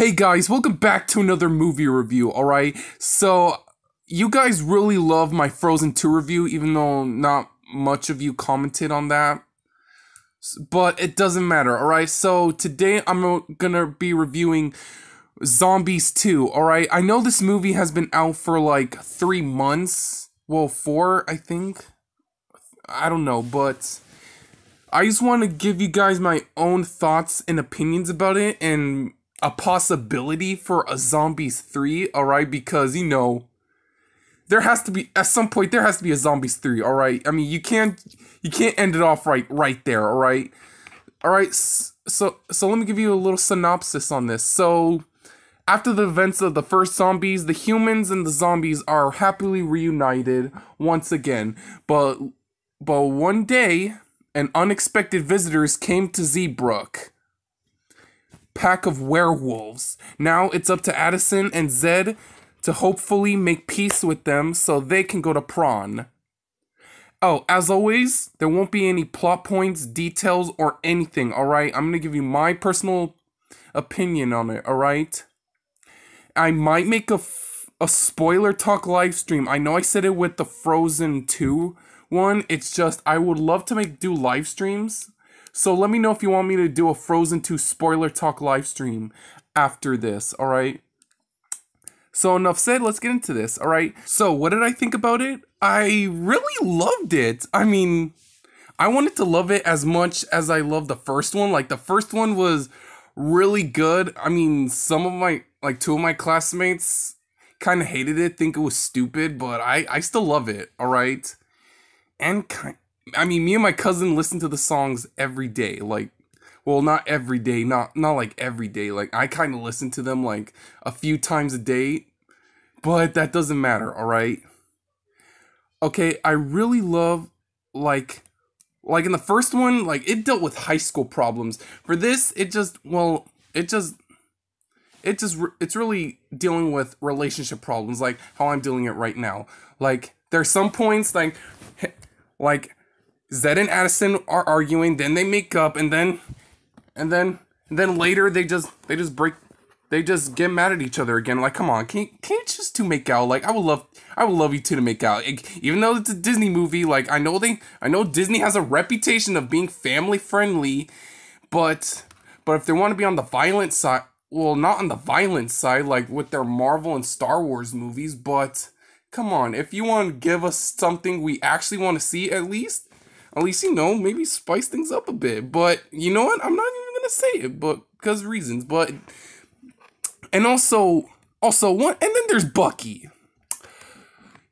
Hey guys, welcome back to another movie review, alright? So, you guys really love my Frozen 2 review, even though not much of you commented on that. But it doesn't matter, alright? So, today I'm gonna be reviewing Zombies 2, alright? I know this movie has been out for like three months. Well, four, I think. I don't know, but. I just want to give you guys my own thoughts and opinions about it and a possibility for a Zombies 3, alright? Because, you know, there has to be, at some point, there has to be a Zombies 3, alright? I mean, you can't, you can't end it off right, right there, alright? Alright, so, so let me give you a little synopsis on this. So, after the events of the first zombies, the humans and the zombies are happily reunited once again. But, but one day, an unexpected visitors came to Seabrook. Pack of werewolves. Now it's up to Addison and Zed to hopefully make peace with them so they can go to prawn. Oh, as always, there won't be any plot points, details, or anything, alright? I'm gonna give you my personal opinion on it, alright? I might make a, f- a spoiler talk live stream. I know I said it with the Frozen 2 one. It's just I would love to make do live streams. So let me know if you want me to do a Frozen 2 spoiler talk live stream after this, alright? So enough said, let's get into this, alright? So what did I think about it? I really loved it. I mean, I wanted to love it as much as I loved the first one. Like the first one was really good. I mean, some of my like two of my classmates kind of hated it, think it was stupid, but I I still love it. All right, and kind, I mean, me and my cousin listen to the songs every day. Like, well, not every day, not not like every day. Like I kind of listen to them like a few times a day, but that doesn't matter. All right. Okay, I really love like like in the first one like it dealt with high school problems for this it just well it just it just it's really dealing with relationship problems like how i'm dealing it right now like there's some points like like zed and addison are arguing then they make up and then and then and then later they just they just break they just get mad at each other again. Like come on can you, can you just two make out? Like i would love i would love you two to make out. Like, even though it's a disney movie like i know they i know disney has a reputation of being family friendly but but if they want to be on the violent side well not on the violent side like with their marvel and star wars movies but come on if you want to give us something we actually want to see at least at least you know maybe spice things up a bit. But you know what? I'm not even gonna say it but because reasons. But and also also one and then there's bucky.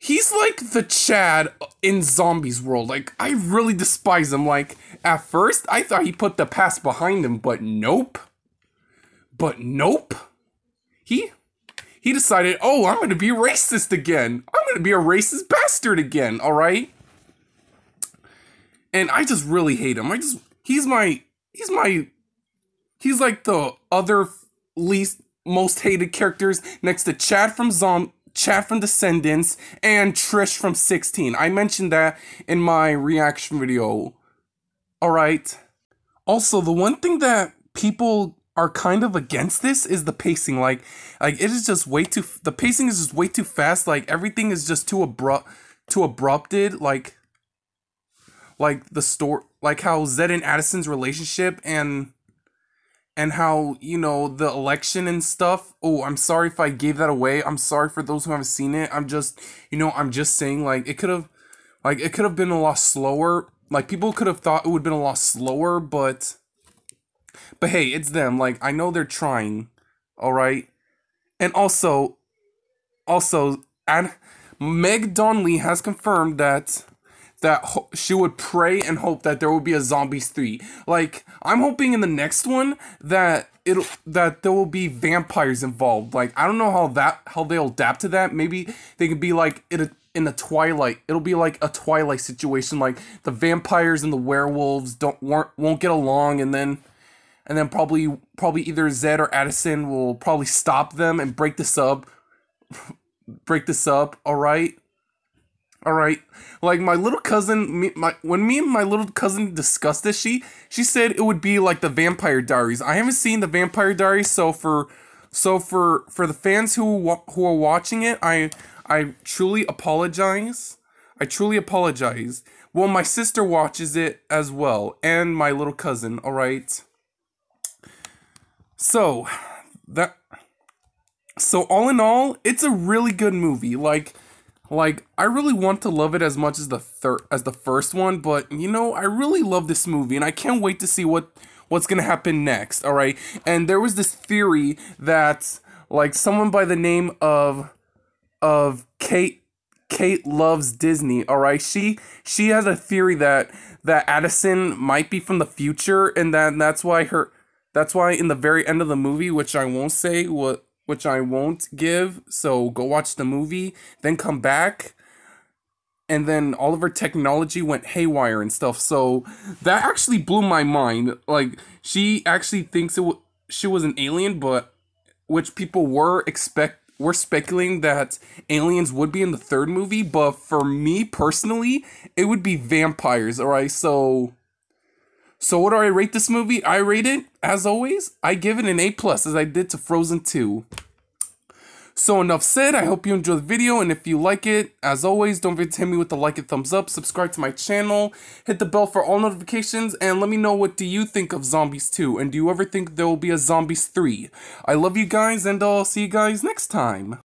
He's like the chad in zombies world. Like i really despise him. Like at first i thought he put the past behind him but nope. But nope. He he decided oh i'm gonna be racist again. I'm gonna be a racist bastard again all right and i just really hate him i just he's my he's my he's like the other least most hated characters next to Chad from Zom Chad from Descendants and Trish from 16. I mentioned that in my reaction video. All right. Also, the one thing that people are kind of against this is the pacing. Like like it is just way too the pacing is just way too fast. Like everything is just too abrupt too abrupted like like the story like how Zed and Addison's relationship and and how you know the election and stuff. Oh i'm sorry if i gave that away. I'm sorry for those who haven't seen it. I'm just you know i'm just saying like it could have like it could have been a lot slower. Like people could have thought it would have been a lot slower but but hey it's them. Like i know they're trying all right? And also also and meg donnelly has confirmed that that ho- she would pray and hope that there will be a zombies 3 like i'm hoping in the next one that it'll that there will be vampires involved. Like i don't know how that how they'll adapt to that. Maybe they could be like a in a twilight it'll be like a twilight situation. Like the vampires and the werewolves don't won't, won't get along and then and then probably probably either zed or addison will probably stop them and break this up break this up all right all right. Like my little cousin, me, my when me and my little cousin discussed this, she she said it would be like the Vampire Diaries. I haven't seen the Vampire Diaries, so for So for for the fans who who are watching it, I I truly apologize. I truly apologize. Well, my sister watches it as well, and my little cousin. All right. So that so all in all, it's a really good movie. Like like I really want to love it as much as the third as the first one, but you know, I really love this movie and I can't wait to see what what's going to happen next, all right? And there was this theory that like someone by the name of of Kate Kate loves Disney, all right? She she has a theory that that Addison might be from the future and that that's why her that's why in the very end of the movie, which I won't say what which I won't give, so go watch the movie, then come back and then all of her technology went haywire and stuff. So that actually blew my mind. Like she actually thinks it w- she was an alien, but which people were expect were speculating that aliens would be in the third movie, but for me personally, it would be vampires. All right, so so what do I rate this movie? I rate it as always. I give it an A plus as I did to Frozen Two. So enough said, I hope you enjoyed the video, and if you like it, as always, don't forget to hit me with the like and thumbs up, subscribe to my channel, hit the bell for all notifications, and let me know what do you think of Zombies 2, and do you ever think there will be a Zombies 3? I love you guys, and I'll see you guys next time.